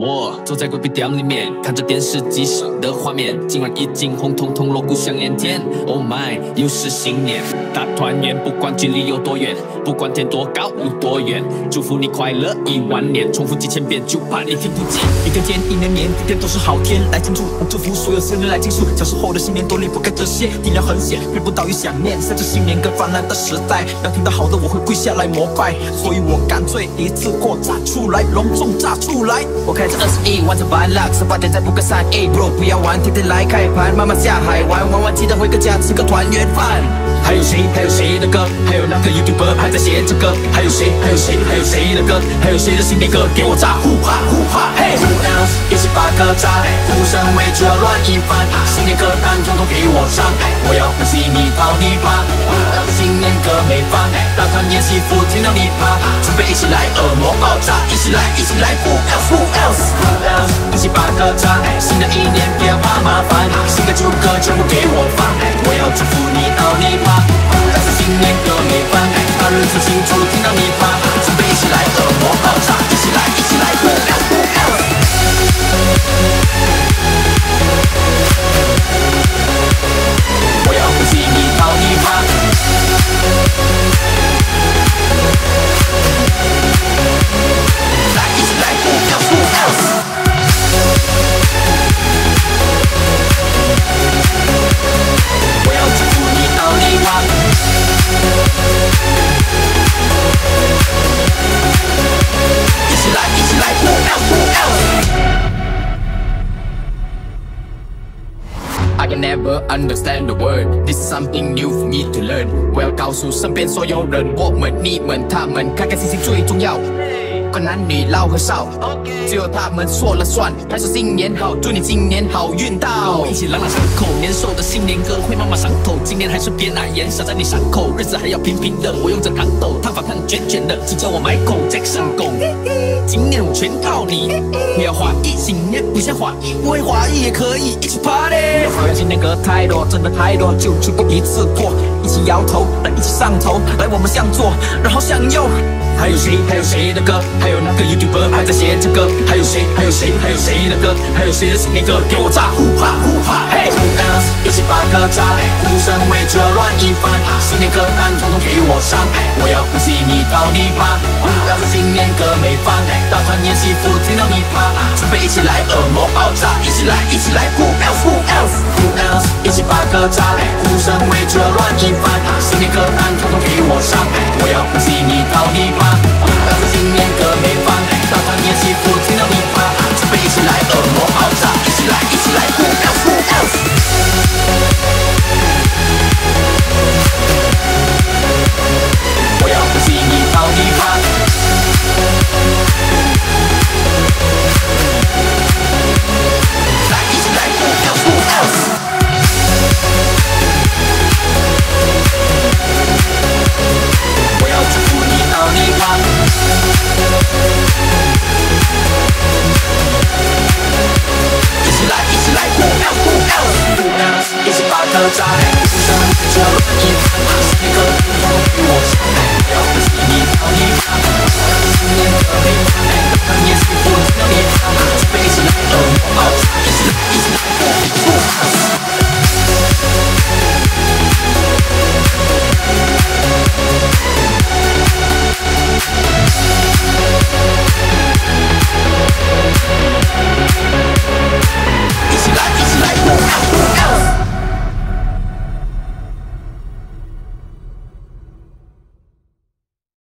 我坐在贵宾店里面，看着电视机上的画面，今晚已经红彤彤，锣鼓响连天。Oh my，又是新年，大团圆，不管距离有多远，不管天多高路多远，祝福你快乐一万年，重复几千遍就怕你听不见。一个天，一年年，天天都是好天，来庆祝，祝福所有新人来庆祝。小时候的新年都离不开这些，定量很显，并不到于想念。在这新年更泛滥的时代，要听到好的我会跪下来膜拜，所以我干脆一次过炸出来，隆重炸出来。我开着二十一，玩着。半拉，十八点再补个三亿，bro 不要玩，天天来开盘，慢慢下海玩，玩完记得回个家吃个团圆饭。还有谁？还有谁的歌？还有那个 YouTuber 还在写着歌？还有谁？还有谁？还有谁的歌？还有谁的新年歌？给我炸！呼哈呼哈嘿！Who else？一起把歌炸！呼声尾就要乱一番，新年歌单统统给我唱！我要恭喜你逃泥巴！Who else？新年歌没放，大团圆媳妇听到你怕，准备一起来恶魔爆炸！一起来，一起来！Who else？Who else？Who else？一起把歌炸！新的一年别怕麻烦，新的旧歌全部给子 never understand the word. This is something new for me to learn. 我要告诉身边所有人，我们、你们、他们，开开心心最重要。 男女老和少，只有他们说了算。还说新年好，祝你今年好运到。一起朗朗上口，年兽的新年歌会慢慢上口。今年还是别拿盐撒在你伤口，日子还要平平的。我用着糖豆，烫发烫卷卷的，请叫我 Michael Jackson 狗。今年我全靠你，不要怀疑，新年不像怀疑，不会怀疑也可以一起 party。讨厌新年歌太多，真的太多，就就一次过，一起摇头，来一起上头，来我们向左，然后向右。还有谁？还有谁的歌？还还有那个 YouTuber 还在写着歌？还有谁？还有谁？还有谁的歌？还有谁的新年歌？给我炸！呼哈呼哈嘿！Who else？一起把歌炸！呼声尾就要乱一番，新年歌单统统给我上！我要恭喜你逃泥巴！Who else？新年歌没放，大团圆媳妇听到你怕，准备一起来恶魔爆炸！一起来，一起来！Who else？Who else？Who else？一起发歌炸！呼声尾就要乱一番，so tired. So, so, keep my